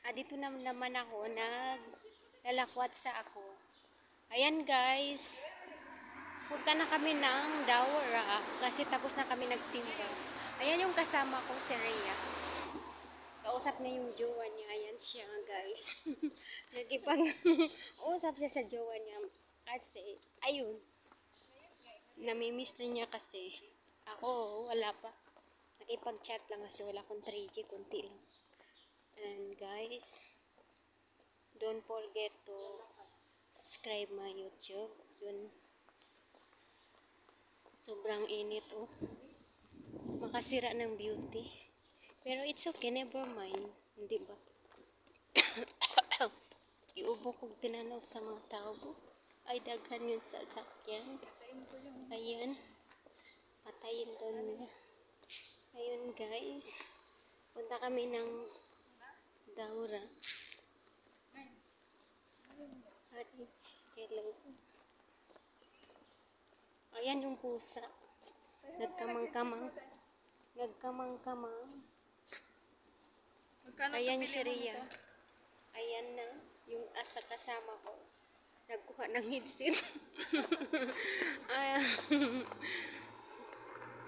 Ah, dito na naman ako, naglalakwat sa ako. Ayan guys, punta na kami ng Dawara kasi tapos na kami nagsimba. Ayan yung kasama ko, si Rhea. Kausap na yung jowa niya. Ayan siya guys. Nagipag-usap siya sa jowa niya kasi, ayun, namimiss na niya kasi. Ako, wala pa. Nakipag-chat lang kasi wala akong 3G, kunti lang. Guys, don't forget to subscribe my YouTube. Yun. Sobrang init oh. Makasira ng beauty. Pero it's okay, never mind. Hindi ba? Iubo kong tinanaw sa mga tao. Ay, daghan yun sa sakyan. Ayan. Patayin daw nila. Ayun guys. Punta kami ng Hello. Ayan yung pusa. Nagkamang-kamang. Nagkamang-kamang. Ayan si Rhea. Ayan na. Yung asa kasama ko. Nagkuha ng headset. Ayan.